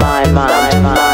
my mind.